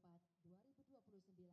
puluh empat dua ribu dua puluh sembilan.